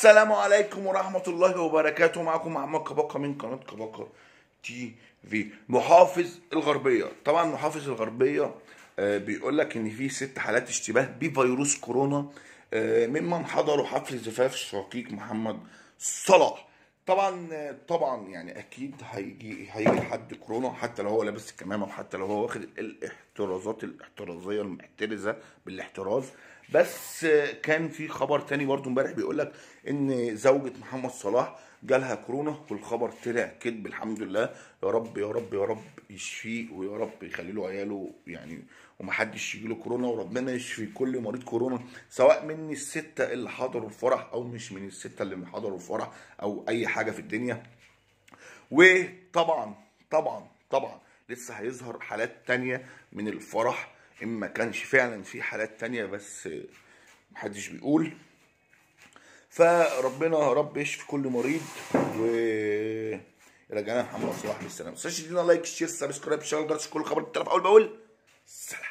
السلام عليكم ورحمة الله وبركاته. معكم محمد كباكا من قناة كباكا تي في محافظ الغربية. طبعا محافظ الغربية آه، بيقول لك إن في ست حالات اشتباه بفيروس كورونا آه، ممن حضروا حفل زفاف الشقيق محمد صلاح. طبعا طبعا يعني أكيد هيجي هيجي لحد كورونا حتى لو هو لابس الكمامة وحتى لو هو واخد الاحترازات الاحترازية المحترزه بالاحتراز. بس كان في خبر تاني برضو امبارح بيقول لك إن زوجة محمد صلاح جالها كورونا والخبر طلع كذب الحمد لله. يا رب يا رب يا رب يشفيه ويا رب يخلي له عياله يعني ومحدش يجي له كورونا وربنا يشفي كل مريض كورونا سواء من الستة اللي حضروا الفرح أو مش من الستة اللي حضروا الفرح أو أي حاجة في الدنيا. وطبعا طبعا طبعا لسه هيظهر حالات تانية من الفرح اما كانش فعلا في حالات تانية بس محدش بيقول. فربنا يا رب يشفي كل مريض و رجعنا محمد صلاح بالسلامه ما تنساش تدينا like share subscribe شغل جرس كل خبر بتعرف أول بأول. سلام.